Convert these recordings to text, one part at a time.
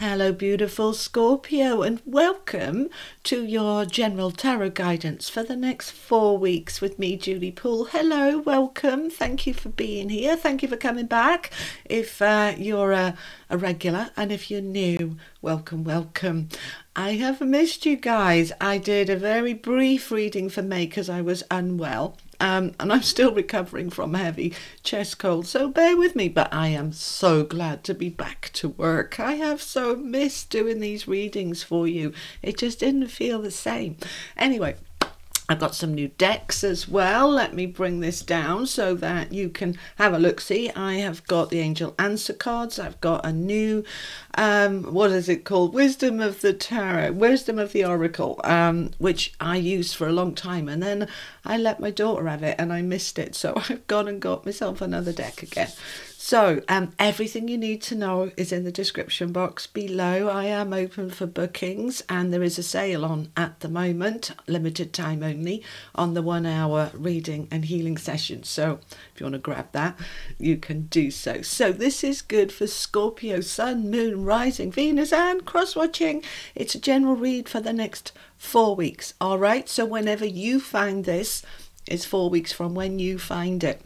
Hello, beautiful Scorpio, and welcome to your general tarot guidance for the next four weeks with me, Julie Poole. Hello, welcome. Thank you for being here. Thank you for coming back. If uh, you're a, a regular and if you're new, welcome, welcome. I have missed you guys. I did a very brief reading for because I was unwell um, and I'm still recovering from a heavy chest cold, so bear with me. But I am so glad to be back to work. I have so missed doing these readings for you. It just didn't feel the same. Anyway, I've got some new decks as well. Let me bring this down so that you can have a look. See, I have got the Angel Answer cards. I've got a new, um, what is it called? Wisdom of the Tarot, Wisdom of the Oracle, um, which I used for a long time. And then I let my daughter have it and I missed it. So I've gone and got myself another deck again. So, um, everything you need to know is in the description box below. I am open for bookings and there is a sale on at the moment, limited time only, on the one hour reading and healing session. So, if you want to grab that, you can do so. So, this is good for Scorpio, Sun, Moon, Rising, Venus, and cross watching. It's a general read for the next four weeks. All right. So, whenever you find this, it's four weeks from when you find it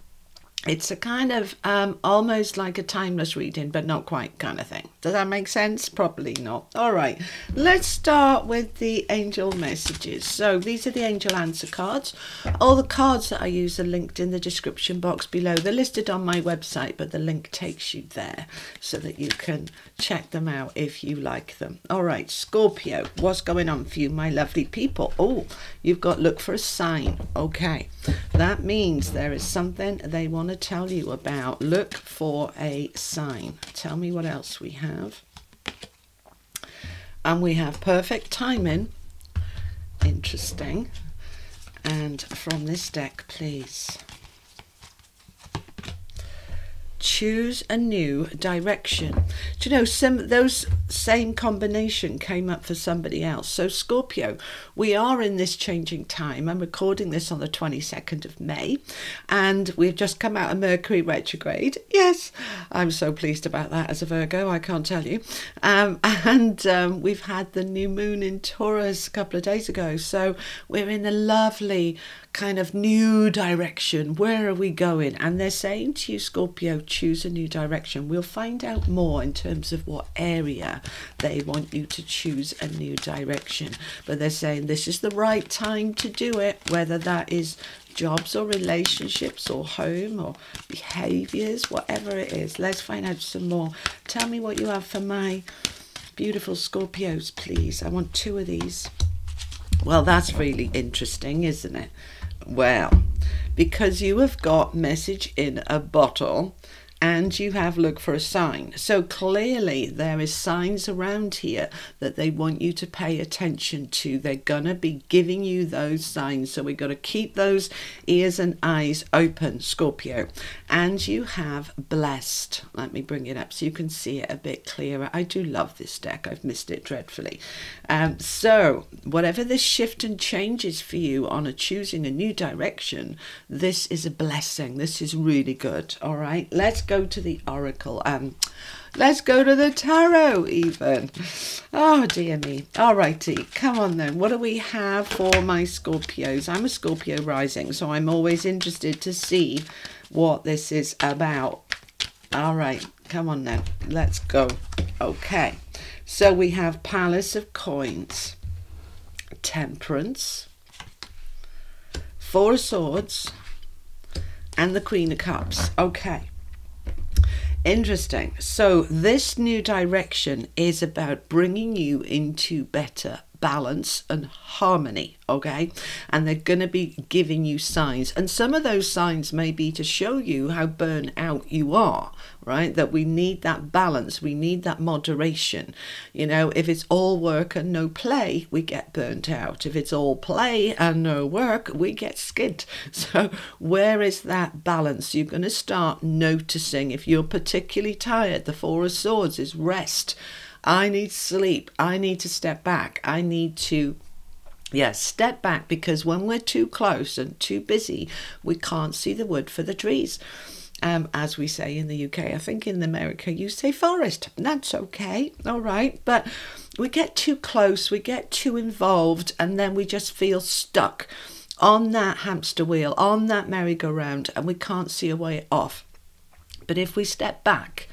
it's a kind of um, almost like a timeless reading, but not quite kind of thing. Does that make sense? Probably not. All right, let's start with the angel messages. So these are the angel answer cards. All the cards that I use are linked in the description box below. They're listed on my website, but the link takes you there so that you can check them out if you like them. All right, Scorpio, what's going on for you, my lovely people? Oh, you've got look for a sign. Okay, that means there is something they want to to tell you about. Look for a sign. Tell me what else we have. And we have perfect timing. Interesting. And from this deck, please choose a new direction. Do you know some those same combination came up for somebody else? So Scorpio, we are in this changing time. I'm recording this on the 22nd of May, and we've just come out of Mercury retrograde. Yes, I'm so pleased about that as a Virgo. I can't tell you. Um, and um, we've had the new moon in Taurus a couple of days ago, so we're in a lovely kind of new direction. Where are we going? And they're saying to you, Scorpio, choose a new direction. We'll find out more in terms of what area they want you to choose a new direction. But they're saying this is the right time to do it, whether that is jobs or relationships or home or behaviors, whatever it is. Let's find out some more. Tell me what you have for my beautiful Scorpios, please. I want two of these. Well, that's really interesting, isn't it? Well, because you have got message in a bottle and you have look for a sign. So clearly there is signs around here that they want you to pay attention to. They're going to be giving you those signs. So we've got to keep those ears and eyes open, Scorpio. And you have blessed. Let me bring it up so you can see it a bit clearer. I do love this deck. I've missed it dreadfully. Um, so whatever this shift and change is for you on a choosing a new direction, this is a blessing. This is really good. All right, let's go go to the oracle. Um, let's go to the tarot even. Oh dear me. Alrighty, come on then. What do we have for my Scorpios? I'm a Scorpio rising, so I'm always interested to see what this is about. All right, come on then. Let's go. Okay, so we have Palace of Coins, Temperance, Four of Swords, and the Queen of Cups. Okay. Interesting. So, this new direction is about bringing you into better balance and harmony, okay? And they're going to be giving you signs. And some of those signs may be to show you how burnt out you are, right? That we need that balance, we need that moderation. You know, if it's all work and no play, we get burnt out. If it's all play and no work, we get skint. So, where is that balance? You're going to start noticing if you're particularly tired. The Four of Swords is rest I need sleep. I need to step back. I need to yeah, step back because when we're too close and too busy, we can't see the wood for the trees. um, as we say in the UK. I think in America you say forest. That's okay, all right. But we get too close, we get too involved, and then we just feel stuck on that hamster wheel, on that merry-go-round, and we can't see a way off. But if we step back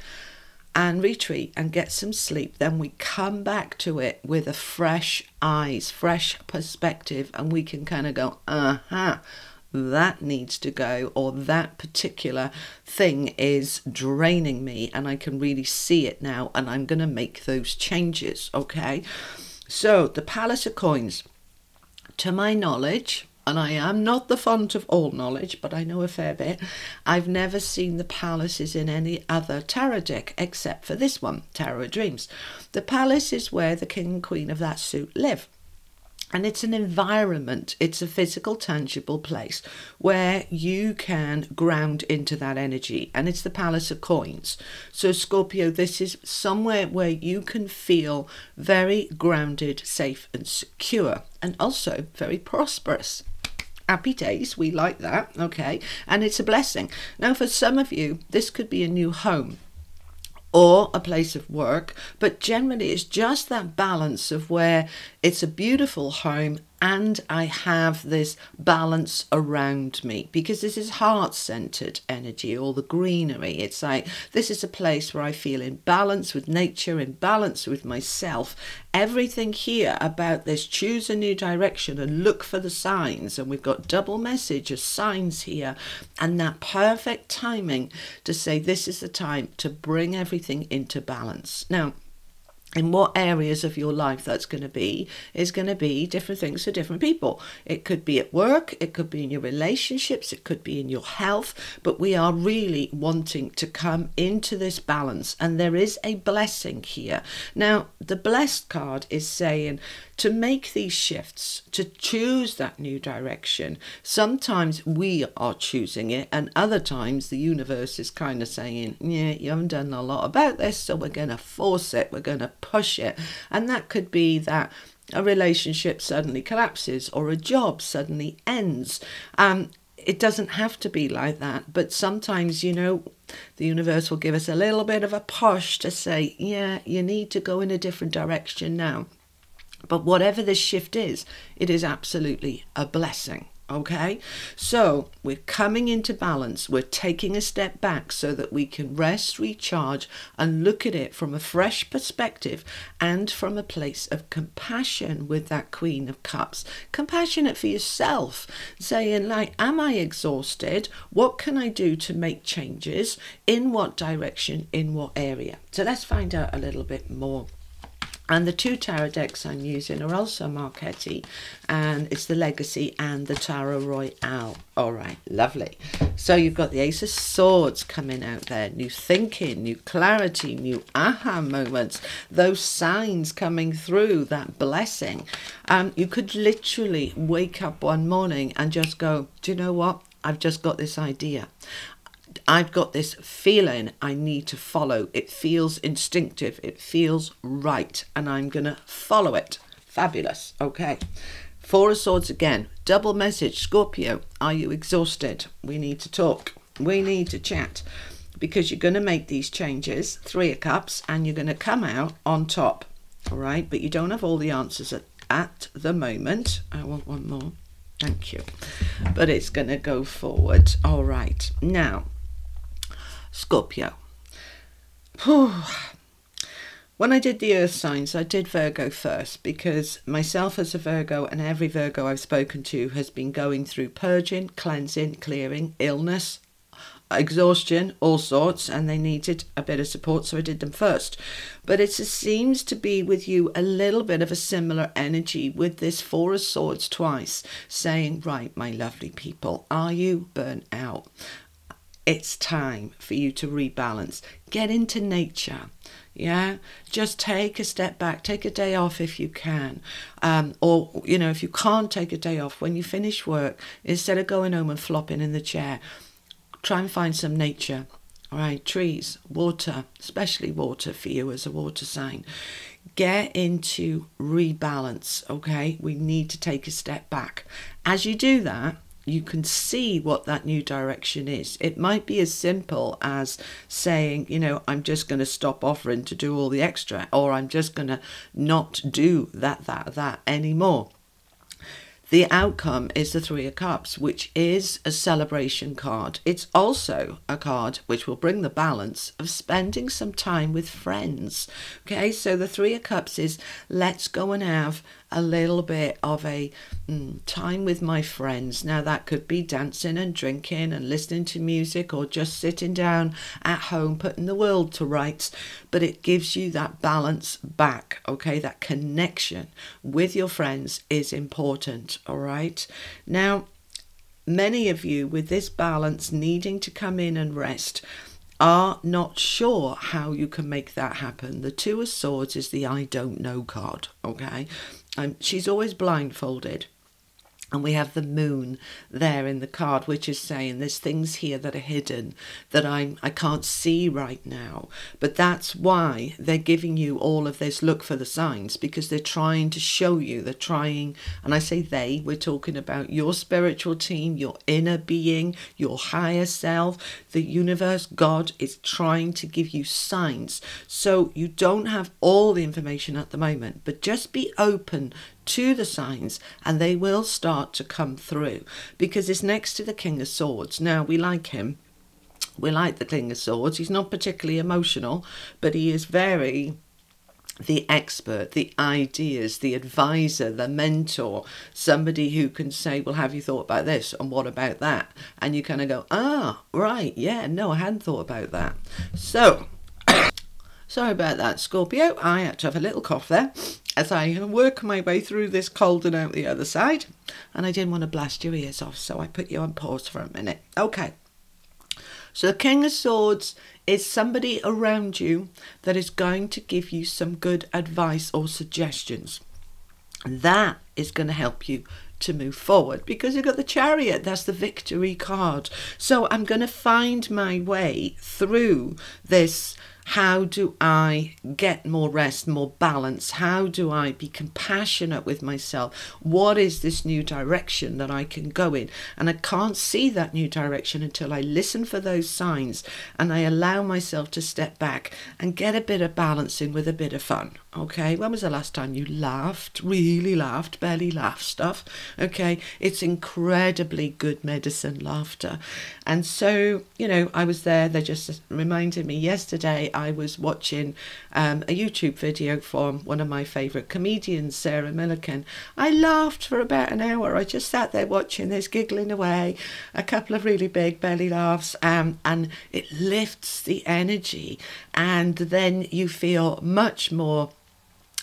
and retreat and get some sleep, then we come back to it with a fresh eyes, fresh perspective, and we can kind of go, uh huh, that needs to go, or that particular thing is draining me, and I can really see it now, and I'm going to make those changes. Okay, so the Palace of Coins, to my knowledge, and I am not the font of all knowledge, but I know a fair bit. I've never seen the palaces in any other tarot deck except for this one, Tarot of Dreams. The palace is where the king and queen of that suit live. And it's an environment, it's a physical, tangible place where you can ground into that energy. And it's the Palace of Coins. So, Scorpio, this is somewhere where you can feel very grounded, safe, and secure, and also very prosperous happy days. We like that, okay? And it's a blessing. Now, for some of you, this could be a new home or a place of work, but generally it's just that balance of where it's a beautiful home and I have this balance around me because this is heart centered energy, all the greenery. It's like this is a place where I feel in balance with nature, in balance with myself. Everything here about this choose a new direction and look for the signs. And we've got double message of signs here and that perfect timing to say this is the time to bring everything into balance. Now, in what areas of your life that's going to be is going to be different things for different people. It could be at work, it could be in your relationships, it could be in your health, but we are really wanting to come into this balance, and there is a blessing here. Now, the blessed card is saying to make these shifts, to choose that new direction. Sometimes we are choosing it, and other times the universe is kind of saying, Yeah, you haven't done a lot about this, so we're going to force it, we're going to push it. And that could be that a relationship suddenly collapses or a job suddenly ends. Um, it doesn't have to be like that, but sometimes, you know, the universe will give us a little bit of a push to say, yeah, you need to go in a different direction now. But whatever this shift is, it is absolutely a blessing. Okay, so we're coming into balance. We're taking a step back so that we can rest, recharge, and look at it from a fresh perspective and from a place of compassion with that Queen of Cups. Compassionate for yourself, saying, like, Am I exhausted? What can I do to make changes? In what direction? In what area? So let's find out a little bit more. And the two tarot decks I'm using are also Marchetti, and it's the Legacy and the Tarot Royale. All right, lovely. So you've got the Ace of Swords coming out there, new thinking, new clarity, new aha moments, those signs coming through, that blessing. Um, you could literally wake up one morning and just go, do you know what? I've just got this idea. I've got this feeling I need to follow. It feels instinctive, it feels right, and I'm going to follow it. Fabulous. Okay. Four of Swords again. Double message Scorpio. Are you exhausted? We need to talk. We need to chat because you're going to make these changes. Three of Cups, and you're going to come out on top. All right. But you don't have all the answers at, at the moment. I want one more. Thank you. But it's going to go forward. All right. Now, Scorpio. When I did the earth signs, I did Virgo first because myself as a Virgo and every Virgo I've spoken to has been going through purging, cleansing, clearing, illness, exhaustion, all sorts, and they needed a bit of support, so I did them first. But it seems to be with you a little bit of a similar energy with this Four of Swords twice, saying, Right, my lovely people, are you burnt out? It's time for you to rebalance. Get into nature. Yeah, just take a step back, take a day off if you can. Um, or, you know, if you can't take a day off, when you finish work, instead of going home and flopping in the chair, try and find some nature. All right, trees, water, especially water for you as a water sign. Get into rebalance, okay? We need to take a step back. As you do that, you can see what that new direction is. It might be as simple as saying, you know, I'm just going to stop offering to do all the extra, or I'm just going to not do that, that, that anymore. The outcome is the Three of Cups, which is a celebration card. It's also a card which will bring the balance of spending some time with friends. Okay, so the Three of Cups is let's go and have a little bit of a mm, time with my friends. Now, that could be dancing and drinking and listening to music or just sitting down at home putting the world to rights, but it gives you that balance back, okay? That connection with your friends is important, all right? Now, many of you with this balance needing to come in and rest are not sure how you can make that happen. The Two of Swords is the I don't know card, okay? Um, she's always blindfolded. And we have the moon there in the card, which is saying there's things here that are hidden that I'm I can't see right now. But that's why they're giving you all of this look for the signs because they're trying to show you. They're trying, and I say they, we're talking about your spiritual team, your inner being, your higher self, the universe, God is trying to give you signs. So you don't have all the information at the moment, but just be open to the signs and they will start to come through because it's next to the King of Swords. Now, we like him. We like the King of Swords. He's not particularly emotional, but he is very the expert, the ideas, the advisor, the mentor, somebody who can say, Well, have you thought about this? And what about that? And you kind of go, Ah, right, yeah, no, I hadn't thought about that. So, sorry about that, Scorpio. I had to have a little cough there as I work my way through this cold and out the other side. And I didn't want to blast your ears off, so I put you on pause for a minute. Okay. So the King of Swords is somebody around you that is going to give you some good advice or suggestions. That is going to help you to move forward because you've got the chariot that's the victory card so i'm going to find my way through this how do I get more rest, more balance? How do I be compassionate with myself? What is this new direction that I can go in? And I can't see that new direction until I listen for those signs and I allow myself to step back and get a bit of balance in with a bit of fun. Okay, when was the last time you laughed, really laughed, belly laugh stuff? Okay, it's incredibly good medicine, laughter. And so, you know, I was there, they just reminded me yesterday I was watching um, a YouTube video from one of my favourite comedians, Sarah Millican. I laughed for about an hour. I just sat there watching this, giggling away, a couple of really big belly laughs, um, and it lifts the energy. And then you feel much more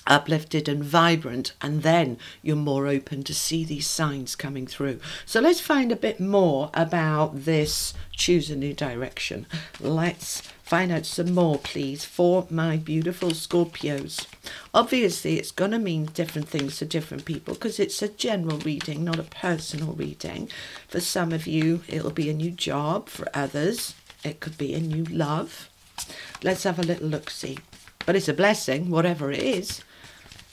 uplifted and vibrant, and then you're more open to see these signs coming through. So let's find a bit more about this choose a new direction. Let's find out some more, please, for my beautiful Scorpios. Obviously, it's going to mean different things to different people because it's a general reading, not a personal reading. For some of you, it'll be a new job. For others, it could be a new love. Let's have a little look see. But it's a blessing, whatever it is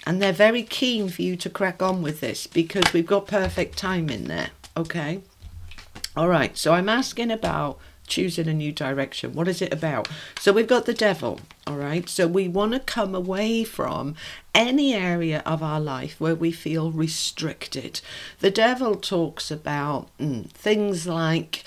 and they're very keen for you to crack on with this because we've got perfect time in there okay? All right so i'm asking about choosing a new direction. What is it about? So we've got the devil all right? So we want to come away from any area of our life where we feel restricted. The devil talks about mm, things like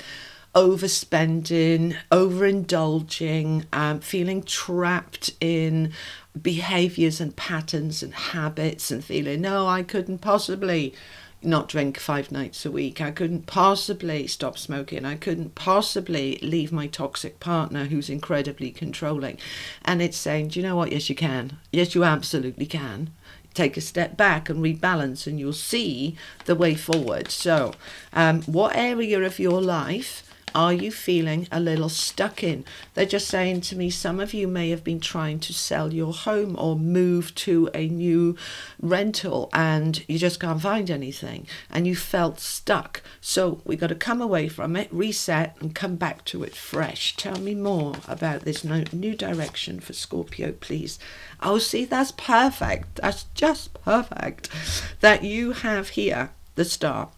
overspending, overindulging, um, feeling trapped in behaviors and patterns and habits, and feeling, no, I couldn't possibly not drink five nights a week. I couldn't possibly stop smoking. I couldn't possibly leave my toxic partner who's incredibly controlling. And it's saying, do you know what? Yes, you can. Yes, you absolutely can take a step back and rebalance and you'll see the way forward so um, what area of your life are you feeling a little stuck in? They're just saying to me, some of you may have been trying to sell your home or move to a new rental and you just can't find anything and you felt stuck. So we got to come away from it, reset, and come back to it fresh. Tell me more about this new direction for Scorpio, please. Oh, see, that's perfect. That's just perfect that you have here the star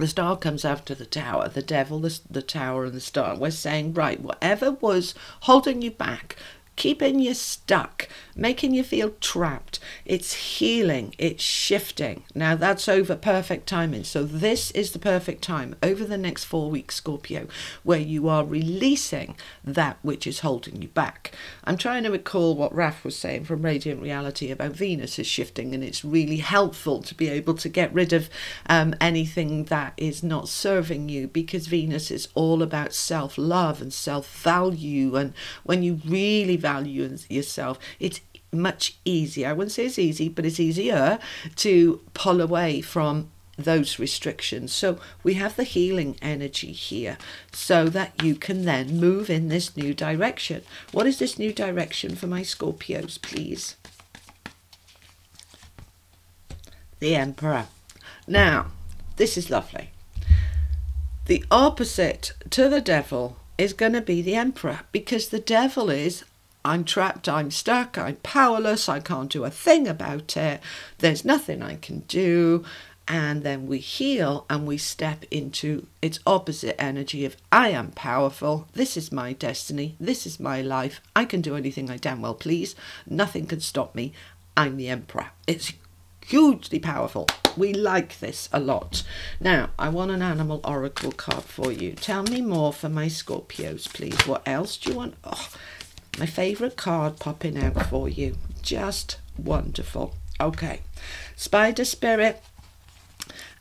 the star comes after the tower, the devil, the, the tower, and the star. We're saying, right, whatever was holding you back, keeping you stuck, making you feel trapped. It's healing, it's shifting. Now that's over perfect timing. So this is the perfect time over the next four weeks, Scorpio, where you are releasing that which is holding you back. I'm trying to recall what Raf was saying from Radiant Reality about Venus is shifting, and it's really helpful to be able to get rid of um, anything that is not serving you because Venus is all about self love and self value. And when you really value yourself, it's much easier. I wouldn't say it's easy, but it's easier to pull away from those restrictions. So we have the healing energy here so that you can then move in this new direction. What is this new direction for my Scorpios, please? The Emperor. Now, this is lovely. The opposite to the devil is going to be the Emperor because the devil is I'm trapped, I'm stuck, I'm powerless, I can't do a thing about it, there's nothing I can do. And then we heal and we step into its opposite energy of I am powerful, this is my destiny, this is my life, I can do anything I damn well please, nothing can stop me, I'm the emperor. It's hugely powerful. We like this a lot. Now, I want an animal oracle card for you. Tell me more for my Scorpios, please. What else do you want? Oh, my favourite card popping out for you. Just wonderful. Okay, Spider Spirit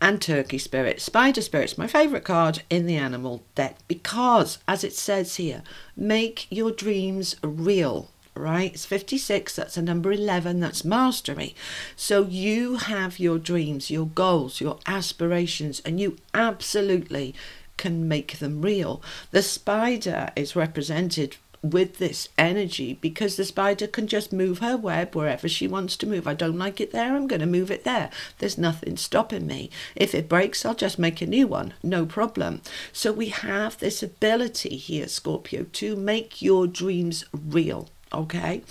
and Turkey Spirit. Spider Spirit's my favourite card in the animal deck because, as it says here, make your dreams real right? It's 56, that's a number 11, that's mastery. So you have your dreams, your goals, your aspirations, and you absolutely can make them real. The spider is represented with this energy because the spider can just move her web wherever she wants to move. I don't like it there, I'm going to move it there. There's nothing stopping me. If it breaks, I'll just make a new one, no problem. So we have this ability here, Scorpio, to make your dreams real. Okay,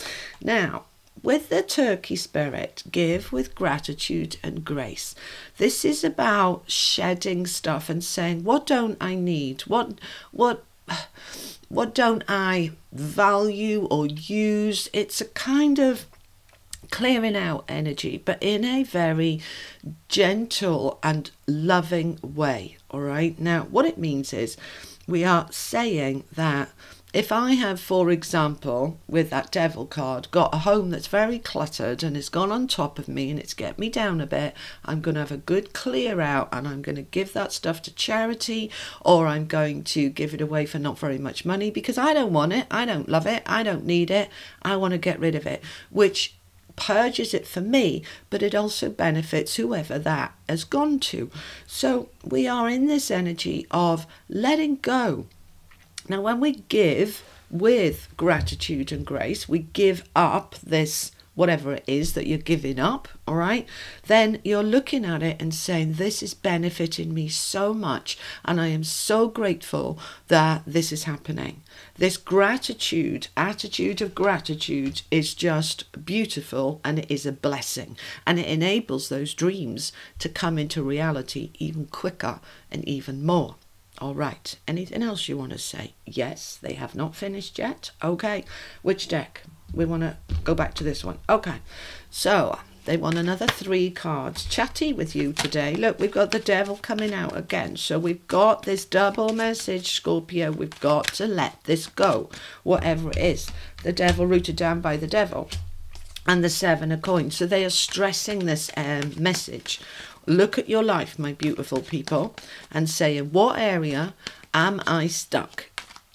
now with the turkey spirit, give with gratitude and grace. This is about shedding stuff and saying, what don't I need? What, what, what don't I value or use? It's a kind of clearing out energy, but in a very gentle and loving way. All right. Now, what it means is we are saying that if I have, for example, with that devil card, got a home that's very cluttered and it's gone on top of me and it's get me down a bit, I'm going to have a good clear out and I'm going to give that stuff to charity or I'm going to give it away for not very much money because I don't want it, I don't love it, I don't need it, I want to get rid of it, which purges it for me, but it also benefits whoever that has gone to. So we are in this energy of letting go now, when we give with gratitude and grace, we give up this whatever it is that you're giving up, all right, then you're looking at it and saying, This is benefiting me so much, and I am so grateful that this is happening. This gratitude, attitude of gratitude, is just beautiful and it is a blessing, and it enables those dreams to come into reality even quicker and even more. All right. Anything else you want to say? Yes, they have not finished yet. Okay. Which deck? We want to go back to this one. Okay. So they want another three cards. Chatty with you today. Look, we've got the devil coming out again. So we've got this double message, Scorpio. We've got to let this go, whatever it is. The devil rooted down by the devil and the seven of coins. So they are stressing this um, message look at your life, my beautiful people, and say, in what area am I stuck?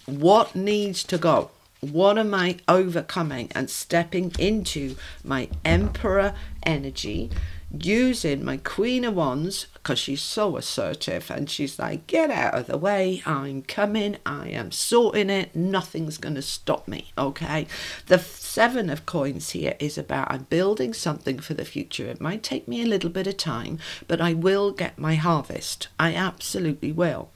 What needs to go? What am I overcoming and stepping into my emperor energy using my Queen of Wands because she's so assertive and she's like, get out of the way, I'm coming, I am sorting it, nothing's going to stop me, okay? The Seven of Coins here is about I'm building something for the future. It might take me a little bit of time, but I will get my harvest. I absolutely will.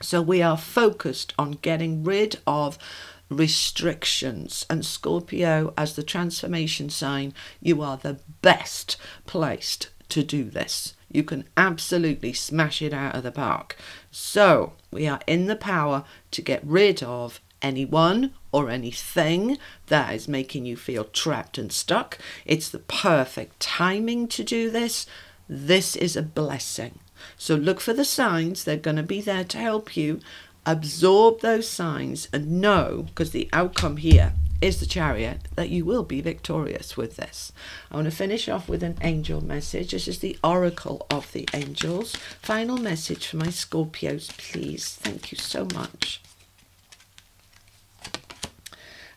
So we are focused on getting rid of restrictions. And Scorpio, as the transformation sign, you are the best placed to do this. you can absolutely smash it out of the park. So, we are in the power to get rid of anyone or anything that is making you feel trapped and stuck. It's the perfect timing to do this. This is a blessing. So look for the signs, they're going to be there to help you. Absorb those signs and know, because the outcome here is the chariot, that you will be victorious with this. I want to finish off with an angel message. This is the oracle of the angels. Final message for my Scorpios, please. Thank you so much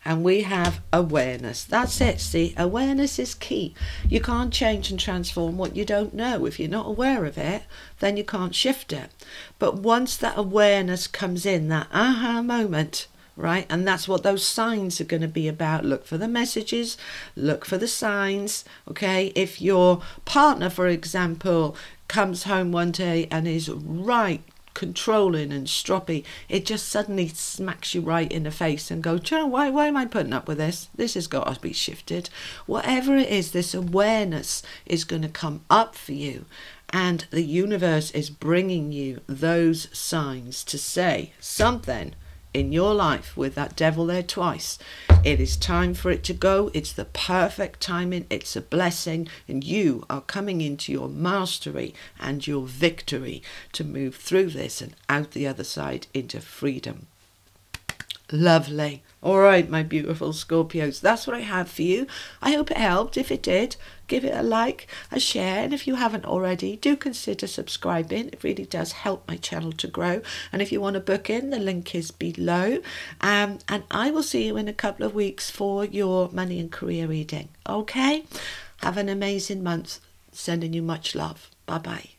and we have awareness. That's it. See, awareness is key. You can't change and transform what you don't know. If you're not aware of it, then you can't shift it. But once that awareness comes in, that aha moment, right? And that's what those signs are going to be about. Look for the messages, look for the signs, okay? If your partner, for example, comes home one day and is right controlling and stroppy, it just suddenly smacks you right in the face and go, why, why am I putting up with this? This has got to be shifted. Whatever it is, this awareness is going to come up for you. And the universe is bringing you those signs to say something in your life with that devil there twice. It is time for it to go. It's the perfect timing. It's a blessing. And you are coming into your mastery and your victory to move through this and out the other side into freedom. Lovely. All right, my beautiful Scorpios, that's what I have for you. I hope it helped. If it did, give it a like, a share, and if you haven't already, do consider subscribing. It really does help my channel to grow. And if you want to book in, the link is below. Um, and I will see you in a couple of weeks for your money and career reading. Okay? Have an amazing month. Sending you much love. Bye bye.